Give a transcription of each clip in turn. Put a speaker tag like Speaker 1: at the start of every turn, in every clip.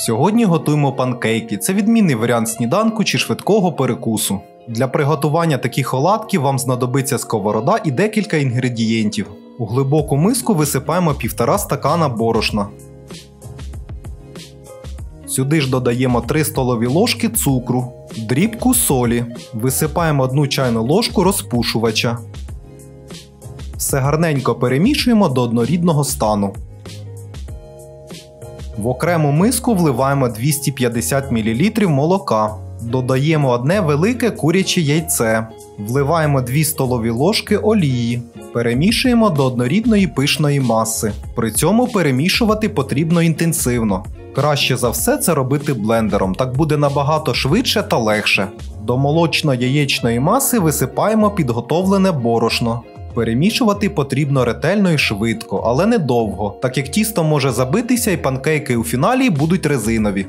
Speaker 1: Сьогодні готуємо панкейки. Це відмінний варіант сніданку чи швидкого перекусу. Для приготування таких оладків вам знадобиться сковорода і декілька інгредієнтів. У глибоку миску висипаємо півтора стакана борошна. Сюди ж додаємо 3 столові ложки цукру, дрібку солі, висипаємо 1 чайну ложку розпушувача. Все гарненько перемішуємо до однорідного стану. В окрему миску вливаємо 250 мл молока. Додаємо одне велике куряче яйце. Вливаємо 2 столові ложки олії. Перемішуємо до однорідної пишної маси. При цьому перемішувати потрібно інтенсивно. Краще за все це робити блендером, так буде набагато швидше та легше. До молочно-яєчної маси висипаємо підготовлене борошно. Перемішувати потрібно ретельно і швидко, але недовго, так як тісто може забитися і панкейки у фіналі будуть резинові.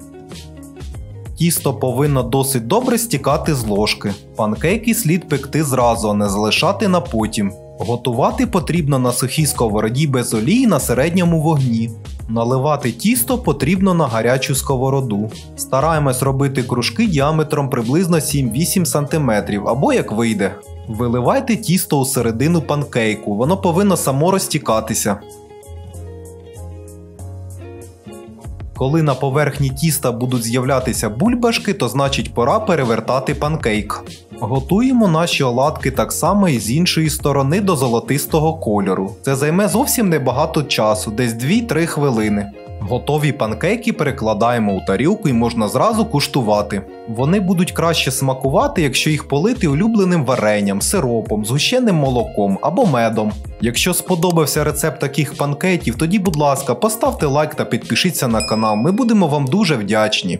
Speaker 1: Тісто повинно досить добре стікати з ложки. Панкейки слід пекти зразу, а не залишати на потім. Готувати потрібно на сухій сковороді без олії на середньому вогні. Наливати тісто потрібно на гарячу сковороду. Стараємось робити кружки діаметром приблизно 7-8 см або як вийде. Виливайте тісто у середину панкейку, воно повинно само розтікатися. Коли на поверхні тіста будуть з'являтися бульбашки, то значить пора перевертати панкейк. Готуємо наші оладки так само і з іншої сторони до золотистого кольору. Це займе зовсім небагато часу, десь 2-3 хвилини. Готові панкейки перекладаємо у тарілку і можна зразу куштувати. Вони будуть краще смакувати, якщо їх полити улюбленим варенням, сиропом, згущеним молоком або медом. Якщо сподобався рецепт таких панкейтів, тоді, будь ласка, поставте лайк та підпишіться на канал. Ми будемо вам дуже вдячні.